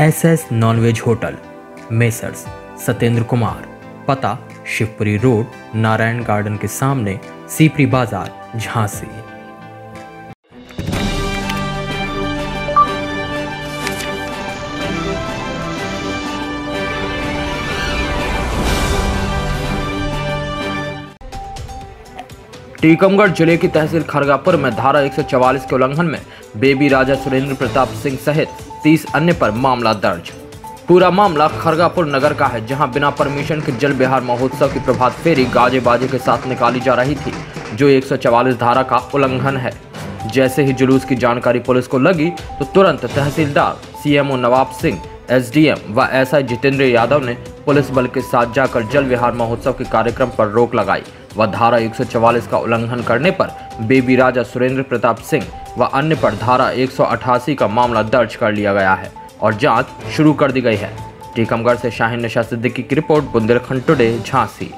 S S nonveg hotel Messrs Satyendra Kumar पता Shivpuri road Narayan garden के सामने सीपरी बाज़ार झांसी टीकमगढ़ ज़िले की तहसील खरगापुर में धारा 144 के उल्लंघन में बेबी राजा सुरेंद्र प्रताप सिंह सहित 30 अन्य पर मामला दर्ज। पूरा मामला खरगापुर नगर का है, जहाँ बिना परमिशन के जल बिहार महोत्सव की प्रभात फेरी गाजे बाजे के साथ निकाली जा रही थी, जो 144 धारा का उल्लंघन है। जैसे ही जुलूस की जानकारी पुलिस को लगी तो तुरंत तहसीलदार, सीएमओ नवाब सिंह, एसडीएम व एसआई जितेंद्र यादव ने पुलिस बल के साथ जाकर जल विहार महोत्सव के कार्यक्रम पर रोक लगाई। व धारा 144 का उल्लंघन करने पर बेबी राजा सुरेंद्र प्रताप सिंह व अन्य पर धारा 188 का मामला दर्ज कर लिया गया है और जाँच शुरू कर दी गई है। टीकमगढ़ से शाहीन नशा सिद्दीकी की रिपोर्ट, बुंदेलखंड टुडे झांसी।